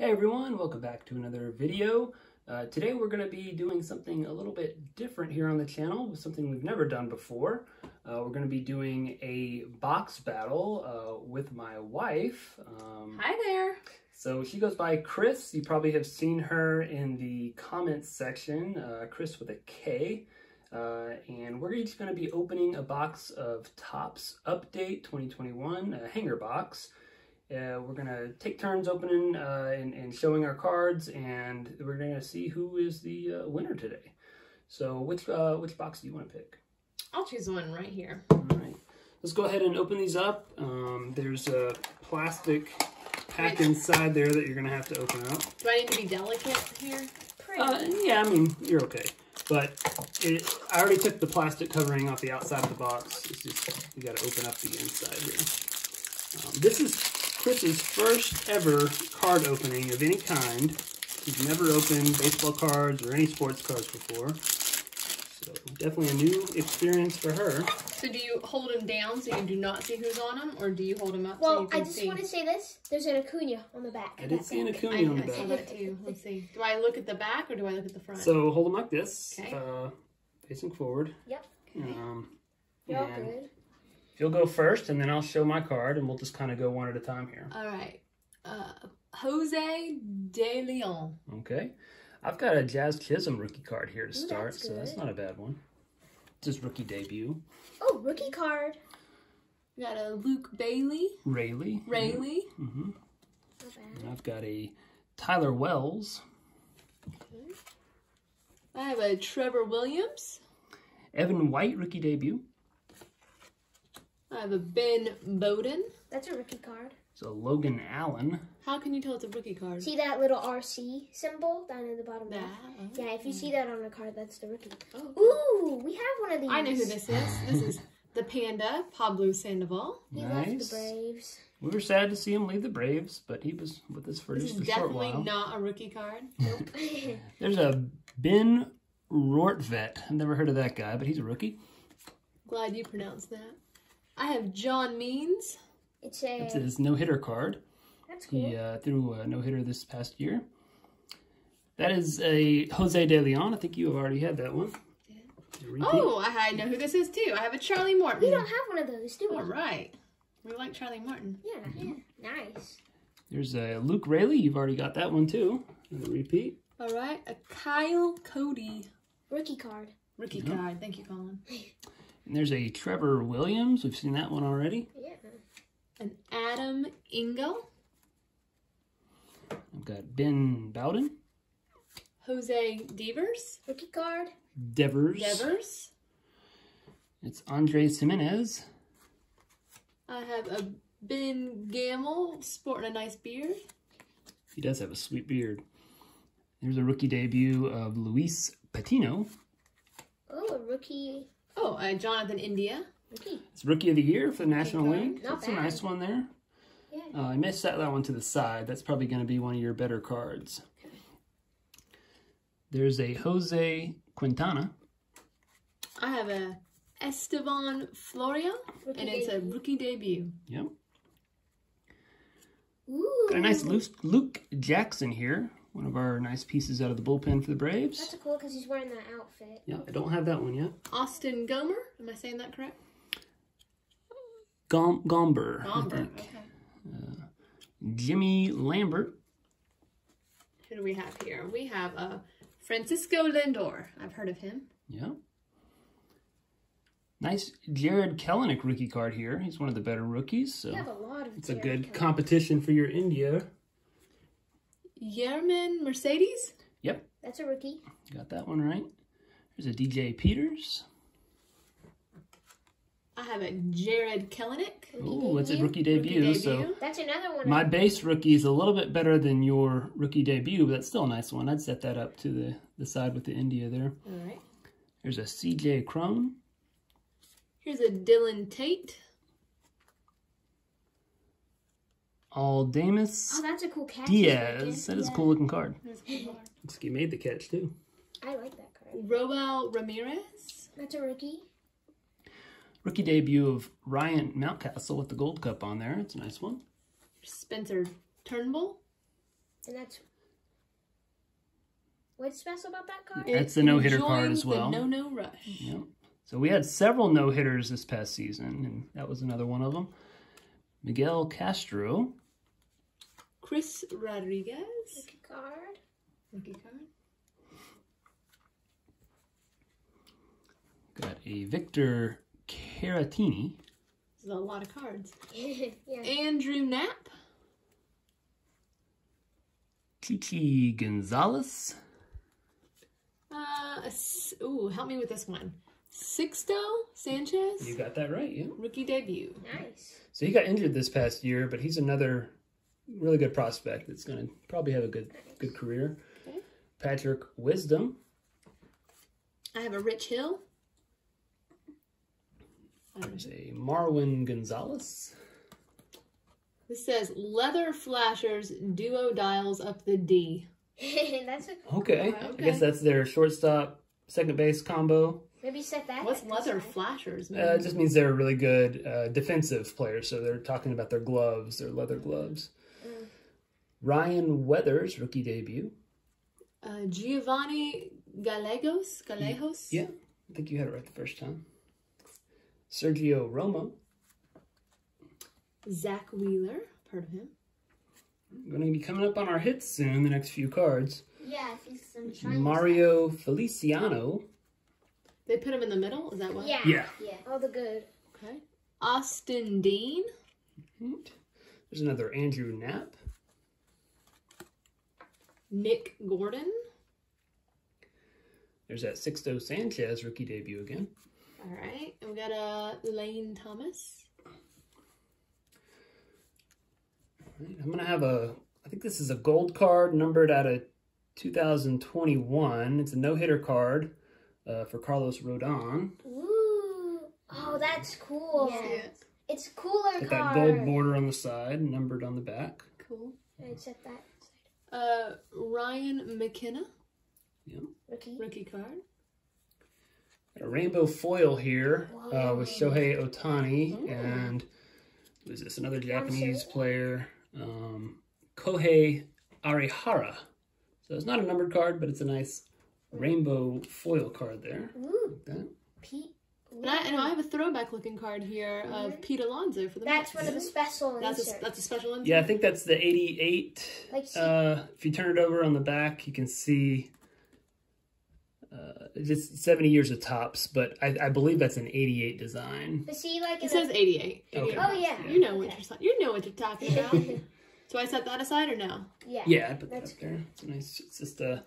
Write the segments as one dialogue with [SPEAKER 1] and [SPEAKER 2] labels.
[SPEAKER 1] Hey everyone, welcome back to another video. Uh, today we're going to be doing something a little bit different here on the channel, something we've never done before. Uh, we're going to be doing a box battle uh, with my wife.
[SPEAKER 2] Um, Hi there.
[SPEAKER 1] So she goes by Chris. You probably have seen her in the comments section, uh, Chris with a K. Uh, and we're each going to be opening a box of Topps Update 2021, a hanger box. Uh, we're going to take turns opening uh, and, and, showing our cards, and we're going to see who is the uh, winner today. So which uh, which box do you want to pick?
[SPEAKER 2] I'll choose one right here.
[SPEAKER 1] All right. Let's go ahead and open these up. Um, there's a plastic pack inside there that you're going to have to open up.
[SPEAKER 2] Do I need to be delicate here?
[SPEAKER 1] Uh, yeah, I mean, you're okay. But it, I already took the plastic covering off the outside of the box. It's just, you got to open up the inside here. Um, this is Chris's first ever card opening of any kind. He's never opened baseball cards or any sports cards before. So definitely a new experience for her.
[SPEAKER 2] So do you hold them down so you do not see who's on them, or do you hold them up
[SPEAKER 3] well,
[SPEAKER 2] so you can
[SPEAKER 3] I just
[SPEAKER 2] see?
[SPEAKER 3] want to say this. There's an Acuna on the back.
[SPEAKER 1] I did see an Acuna on the back. I
[SPEAKER 2] saw that too. Let's see. Do I look at the back or do I look at the front?
[SPEAKER 1] So hold them like this,
[SPEAKER 2] okay.
[SPEAKER 1] uh, facing forward.
[SPEAKER 3] Yep.
[SPEAKER 2] Okay.
[SPEAKER 1] Um,
[SPEAKER 3] You're all good.
[SPEAKER 1] You'll go first, and then I'll show my card, and we'll just kind of go one at a time here.
[SPEAKER 2] All right. Uh, Jose De Leon.
[SPEAKER 1] Okay. I've got a Jazz Chisholm rookie card here to
[SPEAKER 3] Ooh,
[SPEAKER 1] start,
[SPEAKER 3] that's
[SPEAKER 1] so that's not a bad one. Just rookie debut.
[SPEAKER 3] Oh, rookie card.
[SPEAKER 2] We got a Luke Bailey.
[SPEAKER 1] Raley.
[SPEAKER 2] Raley.
[SPEAKER 1] Mm-hmm. And I've got a Tyler Wells.
[SPEAKER 2] Okay. I have a Trevor Williams.
[SPEAKER 1] Evan White, rookie debut.
[SPEAKER 2] I have a Ben Bowden.
[SPEAKER 3] That's a rookie card.
[SPEAKER 1] So Logan Allen.
[SPEAKER 2] How can you tell it's a rookie card?
[SPEAKER 3] See that little RC symbol down in the bottom
[SPEAKER 2] that?
[SPEAKER 3] left? Oh. Yeah, if you see that on a card, that's the rookie.
[SPEAKER 2] Oh.
[SPEAKER 3] Ooh, we have one of these.
[SPEAKER 2] I know who this is. This is the Panda, Pablo Sandoval.
[SPEAKER 3] He
[SPEAKER 1] nice.
[SPEAKER 3] left the Braves.
[SPEAKER 1] We were sad to see him leave the Braves, but he was with us for
[SPEAKER 2] this
[SPEAKER 1] just a
[SPEAKER 2] short
[SPEAKER 1] while.
[SPEAKER 2] definitely not a rookie card.
[SPEAKER 3] Nope.
[SPEAKER 1] There's a Ben Rortvedt. I've never heard of that guy, but he's a rookie.
[SPEAKER 2] Glad you pronounced that. I have John Means.
[SPEAKER 3] It's a.
[SPEAKER 1] It's his no-hitter card.
[SPEAKER 3] That's cool.
[SPEAKER 1] He uh, threw a no-hitter this past year. That is a Jose De Leon. I think you have already had that one.
[SPEAKER 2] Oh, I know who this is too. I have a Charlie Morton.
[SPEAKER 3] We don't have one of those, do we?
[SPEAKER 2] All right. We like Charlie Morton.
[SPEAKER 3] Yeah, yeah. Nice.
[SPEAKER 1] There's a Luke Raley. You've already got that one too. A repeat.
[SPEAKER 2] All right. A Kyle Cody.
[SPEAKER 3] Rookie card.
[SPEAKER 2] Rookie card. Thank you, Colin.
[SPEAKER 1] And there's a Trevor Williams. We've seen that one already.
[SPEAKER 3] Yeah.
[SPEAKER 2] An Adam Engel.
[SPEAKER 1] I've got Ben Bowden.
[SPEAKER 2] Jose Devers.
[SPEAKER 3] Rookie card.
[SPEAKER 1] Devers.
[SPEAKER 2] Devers.
[SPEAKER 1] It's Andres Gimenez.
[SPEAKER 2] I have a Ben Gamel sporting a nice beard.
[SPEAKER 1] He does have a sweet beard. There's a rookie debut of Luis Patino.
[SPEAKER 3] Oh, a rookie.
[SPEAKER 2] Oh, uh, Jonathan India.
[SPEAKER 3] Rookie.
[SPEAKER 1] It's rookie of the year for the National
[SPEAKER 2] card.
[SPEAKER 1] League.
[SPEAKER 3] Not
[SPEAKER 1] That's
[SPEAKER 3] bad.
[SPEAKER 1] a nice one there.
[SPEAKER 3] Yeah.
[SPEAKER 1] Uh, I may set that one to the side. That's probably going to be one of your better cards. Okay. There's a Jose Quintana.
[SPEAKER 2] I have a Esteban Florio,
[SPEAKER 3] Rookie
[SPEAKER 2] and it's a rookie debut.
[SPEAKER 1] Yep.
[SPEAKER 3] Ooh.
[SPEAKER 1] Got a nice Luke, Luke Jackson here. One of our nice pieces out of the bullpen for the Braves.
[SPEAKER 3] That's cool because he's wearing that outfit.
[SPEAKER 1] Yeah, I don't have that one yet.
[SPEAKER 2] Austin Gomer. Am I saying that correct?
[SPEAKER 1] Gom Gomber. I
[SPEAKER 2] Gomber.
[SPEAKER 1] think.
[SPEAKER 2] Okay.
[SPEAKER 1] Jimmy Lambert.
[SPEAKER 2] Who do we have here? We have uh, Francisco Lindor. I've heard of him.
[SPEAKER 1] Yeah. Nice Jarred Kelenic rookie card here. He's one of the better rookies, so
[SPEAKER 3] You have a lot of.
[SPEAKER 1] it's a good
[SPEAKER 3] Kelly.
[SPEAKER 1] competition for your India.
[SPEAKER 2] Yerman Mercedes.
[SPEAKER 1] Yep,
[SPEAKER 3] That's a rookie.
[SPEAKER 1] got that one right. There's a DJ Peters.
[SPEAKER 2] I have a Jarred Kelenic.
[SPEAKER 1] Oh, it's a
[SPEAKER 3] debut.
[SPEAKER 1] rookie debut,
[SPEAKER 2] Rookie
[SPEAKER 1] so
[SPEAKER 2] debut.
[SPEAKER 3] That's another one.
[SPEAKER 1] my
[SPEAKER 3] of-
[SPEAKER 1] base rookie is a little bit better than your rookie debut, but that's still a nice one. I'd set that up to the, the side with the India there.
[SPEAKER 2] All right.
[SPEAKER 1] There's a CJ Cron.
[SPEAKER 2] Here's a Dylan Tate.
[SPEAKER 1] Aledmys
[SPEAKER 3] Oh, that's a cool catch.
[SPEAKER 1] Diaz. That is a cool looking card.
[SPEAKER 2] There's a card.
[SPEAKER 1] Looks like he made the catch too.
[SPEAKER 3] I like that card.
[SPEAKER 2] Roel Ramirez.
[SPEAKER 3] That's a rookie.
[SPEAKER 1] Rookie debut of Ryan Mountcastle with the Gold Cup on there. It's a nice one.
[SPEAKER 2] Spencer Turnbull.
[SPEAKER 3] And that's what's special about that card?
[SPEAKER 1] That's the no-hitter card as well.
[SPEAKER 2] No no rush.
[SPEAKER 1] Yep. So we had several no hitters this past season, and that was another one of them. Miguel Castro.
[SPEAKER 2] Chris Rodriguez.
[SPEAKER 3] Rookie card.
[SPEAKER 2] Rookie card.
[SPEAKER 1] Got a Victor Caratini.
[SPEAKER 2] This is a lot of cards.
[SPEAKER 3] yeah.
[SPEAKER 2] Andrew Knapp.
[SPEAKER 1] Chichi Gonzalez.
[SPEAKER 2] Uh, ooh, help me with this one. Sixto Sanchez.
[SPEAKER 1] You got that right, yeah.
[SPEAKER 2] Rookie debut.
[SPEAKER 3] Nice.
[SPEAKER 1] So he got injured this past year, but he's another really good prospect that's going to probably have a good good career.
[SPEAKER 2] Okay.
[SPEAKER 1] Patrick Wisdom.
[SPEAKER 2] I have a Rich Hill.
[SPEAKER 1] There's a Marwin Gonzalez.
[SPEAKER 2] This says leather flashers duo dials up the D.
[SPEAKER 3] that's a
[SPEAKER 1] Okay. I
[SPEAKER 2] Okay.
[SPEAKER 1] guess that's their shortstop, second base combo.
[SPEAKER 3] maybe set that.
[SPEAKER 2] What's
[SPEAKER 3] at
[SPEAKER 2] leather
[SPEAKER 3] side.
[SPEAKER 2] flashers?
[SPEAKER 1] Uh, it just means they're a really good uh, defensive players. So they're talking about their gloves, their leather gloves.
[SPEAKER 3] Mm.
[SPEAKER 1] Ryan Weathers, rookie debut.
[SPEAKER 2] uh, Giovanni Gallegos. Gallegos.
[SPEAKER 1] Yeah, I think you had it right the first time. Sergio Romo.
[SPEAKER 2] Zack Wheeler. part of him.
[SPEAKER 1] Going to be coming up on our hits soon, the next few cards.
[SPEAKER 3] Yeah, I see some shiny
[SPEAKER 1] Mario Feliciano.
[SPEAKER 2] They put him in the middle. Is that
[SPEAKER 3] stuff.
[SPEAKER 2] what?
[SPEAKER 3] Yeah.
[SPEAKER 1] Yeah.
[SPEAKER 3] Yeah. All the good.
[SPEAKER 2] Okay. Austin Dean.
[SPEAKER 1] There's another Andrew Knapp.
[SPEAKER 2] Nick Gordon.
[SPEAKER 1] There's that Sixto Sanchez rookie debut again.
[SPEAKER 2] All right. And we got uh, Lane Thomas.
[SPEAKER 1] Right, I'm going to have a, I think this is a gold card numbered out of 2021. It's a no-hitter card uh, for Carlos Rodon.
[SPEAKER 3] Ooh. Oh, that's cool.
[SPEAKER 2] Yeah.
[SPEAKER 3] It's a cooler
[SPEAKER 1] Got
[SPEAKER 3] card.
[SPEAKER 1] that gold border on the side, numbered on the back.
[SPEAKER 2] Cool.
[SPEAKER 3] I'd set that
[SPEAKER 2] Uh, Ryan McKenna.
[SPEAKER 3] rookie.
[SPEAKER 2] Rookie card.
[SPEAKER 1] Got a rainbow foil here uh, with
[SPEAKER 3] Whoa.
[SPEAKER 1] Shohei Ohtani
[SPEAKER 2] Ooh.
[SPEAKER 1] and who's this? Another Japanese player, um, Kohei Arihara. So it's not a numbered card, but it's a nice rainbow foil card there.
[SPEAKER 3] Ooh,
[SPEAKER 1] Like that.
[SPEAKER 3] Pete.
[SPEAKER 2] And I, and I have a throwback looking card here of Pete Alonso for the
[SPEAKER 3] That's
[SPEAKER 2] Mets.
[SPEAKER 3] one of the special
[SPEAKER 2] That's a,
[SPEAKER 3] inserts.
[SPEAKER 2] that's a special insert.
[SPEAKER 1] Yeah, I think that's the 88.
[SPEAKER 3] Like,
[SPEAKER 1] Uh, if you turn it over on the back, you can see uh, just 70 years of Topps, but I, I believe that's an 88 design.
[SPEAKER 3] But see, like,
[SPEAKER 2] It says 88.
[SPEAKER 1] Okay.
[SPEAKER 3] oh yeah,
[SPEAKER 2] You know what
[SPEAKER 3] Okay.
[SPEAKER 2] you're you know what you're talking about. so I set that aside or no?
[SPEAKER 3] yeah.
[SPEAKER 1] Yeah, I put that
[SPEAKER 3] That's
[SPEAKER 1] up there. It's a nice, it's just a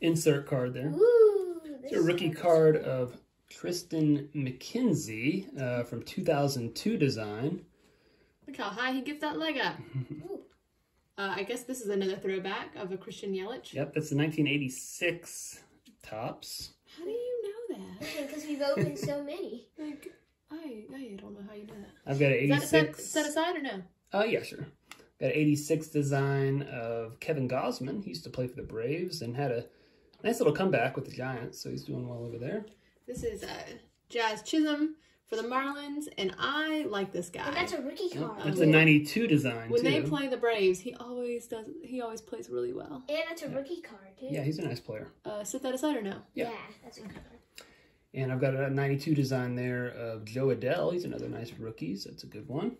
[SPEAKER 1] insert card there.
[SPEAKER 3] Ooh,
[SPEAKER 1] It's a rookie card
[SPEAKER 3] cool.
[SPEAKER 1] of Triston McKenzie uh, from 2002 design.
[SPEAKER 2] Look how high he gets that leg up.
[SPEAKER 3] Ooh.
[SPEAKER 2] Uh, I guess this is another throwback of a Christian Yelich.
[SPEAKER 1] Yep, that's the 1986 Topps.
[SPEAKER 2] How do you know that?
[SPEAKER 3] Because we've opened so many.
[SPEAKER 2] Like, I, I don't know how you do that.
[SPEAKER 1] I've got an
[SPEAKER 2] Is that set,
[SPEAKER 1] 86.
[SPEAKER 2] set aside or no?
[SPEAKER 1] Oh, yeah, sure. Got an 86 design of Kevin Gausman. He used to play for the Braves and had a nice little comeback with the Giants, so he's doing well over there.
[SPEAKER 2] This is uh, Jazz Chisholm for the Marlins, and I like this guy.
[SPEAKER 3] And that's a rookie card.
[SPEAKER 1] That's a 92 design,
[SPEAKER 2] when
[SPEAKER 1] too.
[SPEAKER 2] they play the Braves, he always does. He always plays really well.
[SPEAKER 3] And that's a rookie card, too.
[SPEAKER 1] Yeah, he's a nice player.
[SPEAKER 2] Uh, set that aside or no?
[SPEAKER 1] Yeah.
[SPEAKER 3] that's a good card.
[SPEAKER 1] And I've got a 92 design there of Jo Adell. He's another nice rookie, so that's a good one.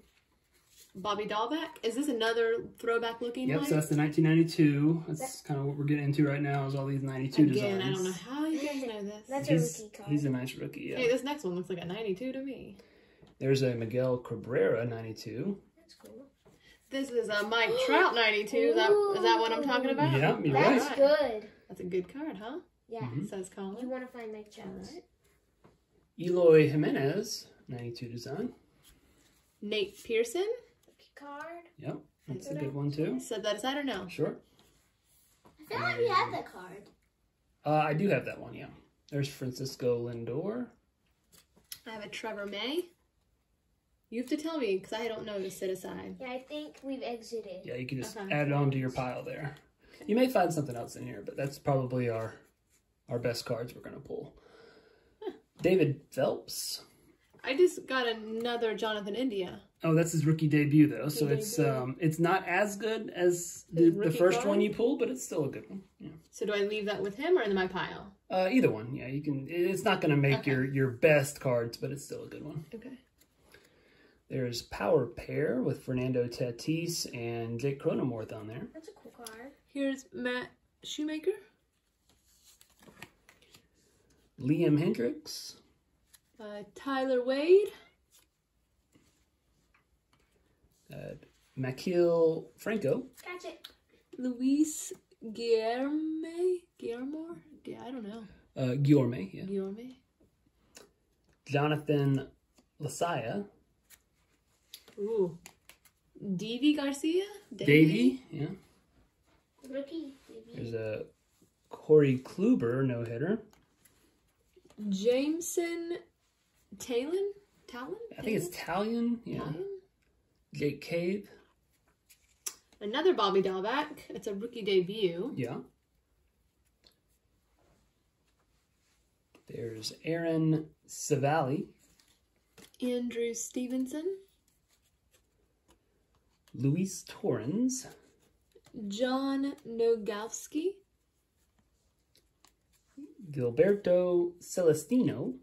[SPEAKER 2] Bobby Dalbec. Is this another throwback looking
[SPEAKER 1] Yep,
[SPEAKER 2] one?
[SPEAKER 1] so that's the 1992. That's kind of what we're getting into right now is all these 92
[SPEAKER 2] Again,
[SPEAKER 1] designs.
[SPEAKER 2] I don't know how you guys know this.
[SPEAKER 3] That's a rookie card.
[SPEAKER 1] he's a nice rookie, yeah.
[SPEAKER 2] Hey, this next one looks like a 92 to me.
[SPEAKER 1] There's a Miguel Cabrera 92.
[SPEAKER 3] That's cool.
[SPEAKER 2] This is a Mike Trout 92. Is that, is that what I'm talking about?
[SPEAKER 1] Yeah, you're
[SPEAKER 3] That's
[SPEAKER 1] right.
[SPEAKER 3] good.
[SPEAKER 2] That's a good card, huh?
[SPEAKER 3] Yeah.
[SPEAKER 1] Mhm.
[SPEAKER 2] Says Colin.
[SPEAKER 3] You want to find Mike Jones.
[SPEAKER 2] Alright.
[SPEAKER 1] Eloy Jimenez 92 design.
[SPEAKER 2] Nate Pearson.
[SPEAKER 3] Rookie card.
[SPEAKER 1] Yep, that's a good one too.
[SPEAKER 2] Said that aside or no?
[SPEAKER 1] Sure.
[SPEAKER 3] I feel like we have that card.
[SPEAKER 1] Uh, I do have that one, yeah. There's Francisco Lindor.
[SPEAKER 2] I have a Trevor May. You have to tell me because I don't know to sit aside.
[SPEAKER 3] Yeah, I think we've exited.
[SPEAKER 1] Yeah, you can just
[SPEAKER 2] Okay.
[SPEAKER 1] add it on to your pile there. You may find something else in here, but that's probably our our best cards we're gonna pull. David Phelps.
[SPEAKER 2] I just got another Jonathan India.
[SPEAKER 1] Oh, that's his rookie debut though, so
[SPEAKER 2] Rookie
[SPEAKER 1] it's
[SPEAKER 2] debut.
[SPEAKER 1] um it's not as good as the,
[SPEAKER 2] His
[SPEAKER 1] the
[SPEAKER 2] rookie
[SPEAKER 1] first
[SPEAKER 2] card?
[SPEAKER 1] one you pulled, but it's still a good one. Yeah.
[SPEAKER 2] So do I leave that with him or in my pile?
[SPEAKER 1] Uh, either one, yeah. You can. It's not going to make
[SPEAKER 2] Okay.
[SPEAKER 1] your your best cards, but it's still a good one.
[SPEAKER 2] Okay.
[SPEAKER 1] There's Power Pair with Fernando Tatis and Jake Cronenworth on there.
[SPEAKER 3] That's a cool card.
[SPEAKER 2] Here's Matt Shoemaker.
[SPEAKER 1] Liam Hendriks,
[SPEAKER 2] Uh, Tyler Wade.
[SPEAKER 1] Uh, Maikel Franco,
[SPEAKER 3] Catch it.
[SPEAKER 2] Luis Guillerme. Guillermo? Yeah, I don't know.
[SPEAKER 1] uh, Guillorme, yeah.
[SPEAKER 2] Guillerme.
[SPEAKER 1] Jonathan Lasaya,
[SPEAKER 2] Ooh. Davy Garcia?
[SPEAKER 1] Davy, yeah.
[SPEAKER 3] Rookie.
[SPEAKER 1] There's a Corey Kluber no hitter.
[SPEAKER 2] Jameson Talon? Talon?
[SPEAKER 1] I think it's Talion, yeah.
[SPEAKER 2] Talon?
[SPEAKER 1] Jake Cave,
[SPEAKER 2] Another Bobby Dalbec. It's a rookie debut.
[SPEAKER 1] yeah. There's Aaron Civale,
[SPEAKER 2] Andrew Stevenson.
[SPEAKER 1] Luis Torrens,
[SPEAKER 2] John Nogowski.
[SPEAKER 1] Gilberto Celestino,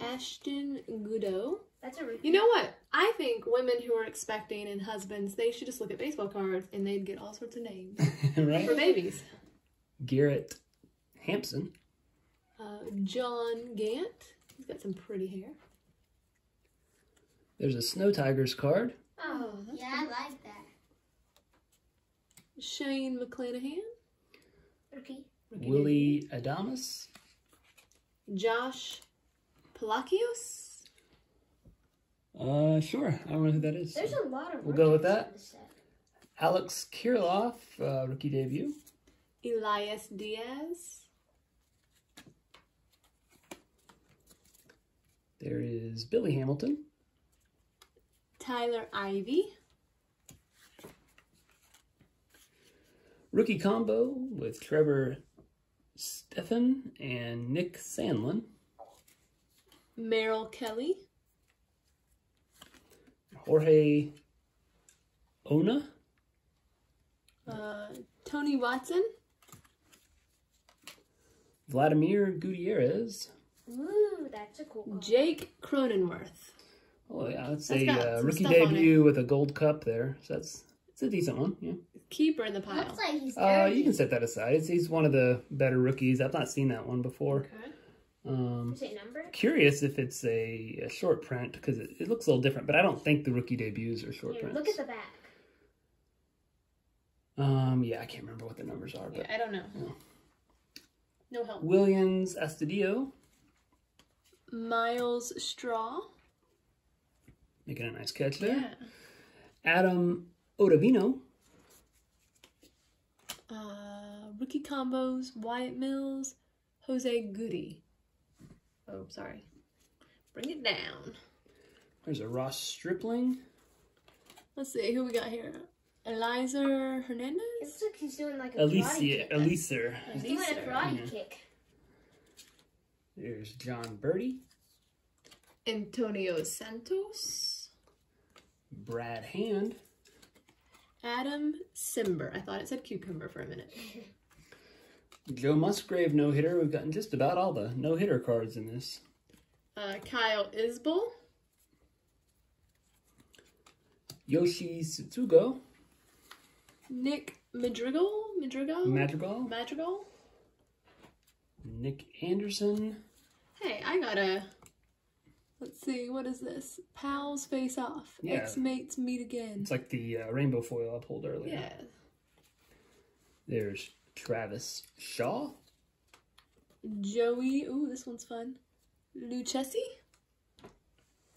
[SPEAKER 2] Ashton Goudeau.
[SPEAKER 3] That's a rookie.
[SPEAKER 2] You know what? I think women who are expecting and husbands, they should just look at baseball cards and they'd get all sorts of names
[SPEAKER 1] right?
[SPEAKER 2] for babies.
[SPEAKER 1] Garrett Hampson,
[SPEAKER 2] Uh, John Gant. He's got some pretty hair.
[SPEAKER 1] There's a Snow Tigers card.
[SPEAKER 3] Oh,
[SPEAKER 2] that's
[SPEAKER 3] yeah, I like that.
[SPEAKER 2] Shane McClanahan.
[SPEAKER 3] Rookie.
[SPEAKER 2] rookie
[SPEAKER 1] Willy
[SPEAKER 2] Adames. Josh Palacios.
[SPEAKER 1] Uh, sure. I don't know who that is.
[SPEAKER 3] There's a lot of
[SPEAKER 1] We'll go with that.
[SPEAKER 3] in this set.
[SPEAKER 1] Alex Kirilloff, uh, rookie debut.
[SPEAKER 2] Elias Diaz.
[SPEAKER 1] There is Billy Hamilton.
[SPEAKER 2] Tyler Ivey.
[SPEAKER 1] Rookie combo with Trevor Stephan and Nick Sandlin.
[SPEAKER 2] Merrill Kelly.
[SPEAKER 1] Jorge Ona.
[SPEAKER 2] Uh, Tony Watson.
[SPEAKER 1] Vladimir Gutierrez.
[SPEAKER 3] Ooh, that's a cool card.
[SPEAKER 2] Jake Cronenworth.
[SPEAKER 1] Oh yeah, that's,
[SPEAKER 2] That's
[SPEAKER 1] a uh, rookie debut with a gold cup there. So that's it's a decent one. Yeah.
[SPEAKER 2] Keeper in the pile.
[SPEAKER 3] Looks like he's
[SPEAKER 1] Uh, you can set that aside. He's, he's one of the better rookies. I've not seen that one before.
[SPEAKER 2] Okay.
[SPEAKER 1] Um,
[SPEAKER 3] Is it number?
[SPEAKER 1] curious if it's a, a short print because it, it looks a little different, but I don't think the rookie debuts are short
[SPEAKER 3] Here,
[SPEAKER 1] prints.
[SPEAKER 3] look at the back.
[SPEAKER 1] Um, yeah, I can't remember what the numbers are,
[SPEAKER 2] Yeah,
[SPEAKER 1] but
[SPEAKER 2] I don't know.
[SPEAKER 1] Yeah.
[SPEAKER 2] No help.
[SPEAKER 1] Willians Astudillo
[SPEAKER 2] Myles Straw.
[SPEAKER 1] making a nice catch there.
[SPEAKER 2] Yeah.
[SPEAKER 1] Adam Ottavino,
[SPEAKER 2] Uh, rookie combos, Wyatt Mills, Jose Goody. Oh, sorry. Bring it down.
[SPEAKER 1] there's a Ross Stripling,
[SPEAKER 2] Let's see who we got here. Eliza
[SPEAKER 3] It
[SPEAKER 2] Hernandez.
[SPEAKER 3] looks like he's doing like a
[SPEAKER 1] Alicia,
[SPEAKER 3] karate kick.
[SPEAKER 1] Eliser.
[SPEAKER 3] He's doing a
[SPEAKER 2] Elisa.
[SPEAKER 3] karate
[SPEAKER 1] Yeah.
[SPEAKER 3] kick.
[SPEAKER 1] There's Jon Berti,
[SPEAKER 2] Antonio Santos.
[SPEAKER 1] Brad Hand,
[SPEAKER 2] Adam Cimber. I thought it said cucumber for a minute.
[SPEAKER 1] Joe Musgrove no hitter. We've gotten just about all the no hitter cards in this.
[SPEAKER 2] Uh, Kyle Isbel.
[SPEAKER 1] Yoshi Tsugo,
[SPEAKER 2] Nick Madrigal. Madrigal.
[SPEAKER 1] Madrigal,
[SPEAKER 2] Madrigal.
[SPEAKER 1] Nick Anderson,
[SPEAKER 2] Hey, I got a. Let's see, what is this? Pals face off.
[SPEAKER 1] Yeah.
[SPEAKER 2] Ex mates meet again.
[SPEAKER 1] It's like the uh, rainbow foil I pulled earlier.
[SPEAKER 2] Yeah.
[SPEAKER 1] There's Travis Shaw,
[SPEAKER 2] Joey. Ooh, this one's fun. Lucchesi?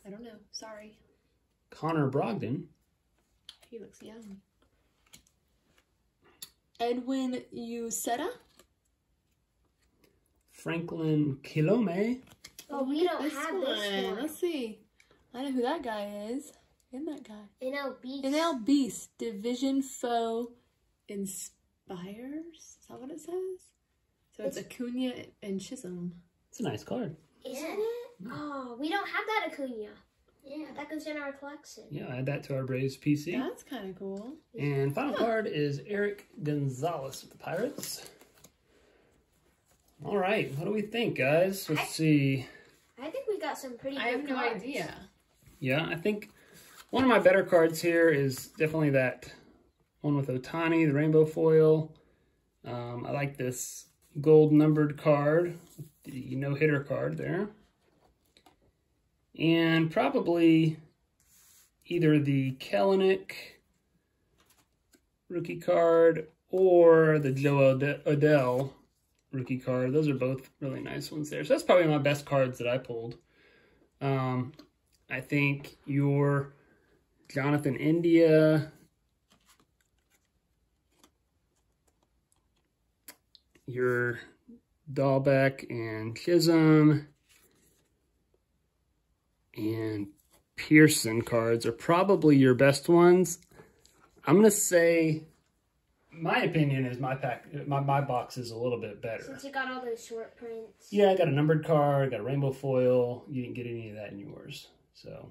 [SPEAKER 2] I don't know. Sorry.
[SPEAKER 1] Connor Brogdon,
[SPEAKER 2] He looks young. Edwin Uceta.
[SPEAKER 1] Franklin Kilome,
[SPEAKER 3] Oh, we don't
[SPEAKER 2] This
[SPEAKER 3] have this one.
[SPEAKER 2] Let's see. I know who that guy is. And that guy.
[SPEAKER 3] NL Beast.
[SPEAKER 2] NL Beast. Division Foe Inspires. Is that what it says? So it's Acuna and Chisholm.
[SPEAKER 1] it's a nice card.
[SPEAKER 3] Isn't it? Oh, we don't have that Acuna. Yeah, that goes in our collection.
[SPEAKER 1] Yeah, add that to our Braves PC.
[SPEAKER 2] That's kind of cool.
[SPEAKER 1] And final card is Eric Gonzalez with the Pirates. All right, what do we think, guys? Let's see.
[SPEAKER 3] I think we got some pretty good
[SPEAKER 2] I have no
[SPEAKER 3] cards.
[SPEAKER 2] idea.
[SPEAKER 1] Yeah, I think one of my better cards here is definitely that one with Ohtani, the rainbow foil. Um, I like this gold numbered card, the no hitter card there. And probably either the Kelenic rookie card or the Joe Ode- Odell rookie card. Those are both really nice ones there. So that's probably my best cards that I pulled. Um, I think your Jonathan India, your Dalbec and Chisholm, and Pearson cards are probably your best ones. I'm gonna say, my opinion is my pack, my, my box is a little bit better.
[SPEAKER 3] Since you got all those short prints.
[SPEAKER 1] Yeah, I got a numbered card, got a rainbow foil. You didn't get any of that in yours, so.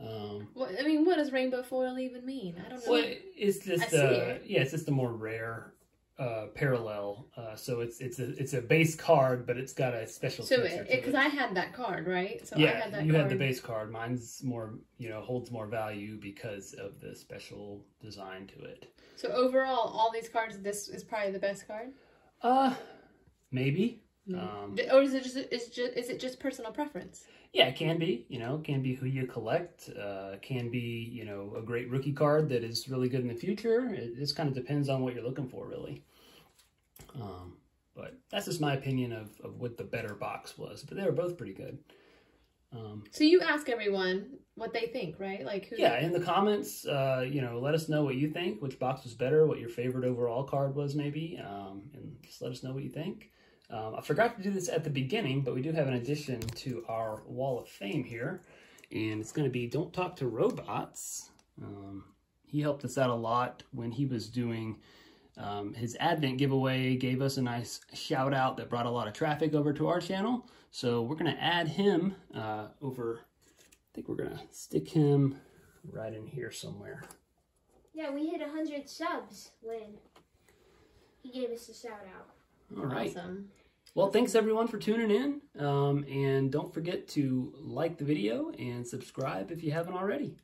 [SPEAKER 1] Um,
[SPEAKER 2] What, I mean, what does rainbow foil even mean? I don't know.
[SPEAKER 1] well, it's just
[SPEAKER 2] see
[SPEAKER 1] uh,
[SPEAKER 2] it.
[SPEAKER 1] yeah, it's just a more rare uh, parallel. Uh, so it's it's a it's a base card, but it's got a special.
[SPEAKER 2] so, because I had that card, right? So I
[SPEAKER 1] yeah,
[SPEAKER 2] had that
[SPEAKER 1] you
[SPEAKER 2] card.
[SPEAKER 1] had the base card. Mine's more you know holds more value because of the special design to it.
[SPEAKER 2] So overall, all these cards, this is probably the best card.
[SPEAKER 1] Uh, maybe. Um,
[SPEAKER 2] Or is it just is just is it just personal preference?
[SPEAKER 1] Yeah, it can be. You know, it can be who you collect. Uh, can be you know a great rookie card that is really good in the future. It just kind of depends on what you're looking for, really. Um, but that's just my opinion of, of what the better box was. But they were both pretty good. Um,
[SPEAKER 2] So you ask everyone what they think, right? Like who?
[SPEAKER 1] yeah, in the comments, uh, you know, let us know what you think. Which box was better? What your favorite overall card was, maybe, um, and just let us know what you think. Um, I forgot to do this at the beginning, but we do have an addition to our Wall of Fame here, and it's going to be "Don't Talk to Robots." Um, he helped us out a lot when he was doing um, his Advent giveaway. Gave us a nice shout out that brought a lot of traffic over to our channel. So we're going to add him uh, over. I think we're going to stick him right in here somewhere.
[SPEAKER 3] Yeah, we hit 100 subs when he gave us a shout out.
[SPEAKER 1] All right.
[SPEAKER 2] Awesome.
[SPEAKER 1] Well, thanks everyone for tuning in. Um, and don't forget to like the video and subscribe if you haven't already.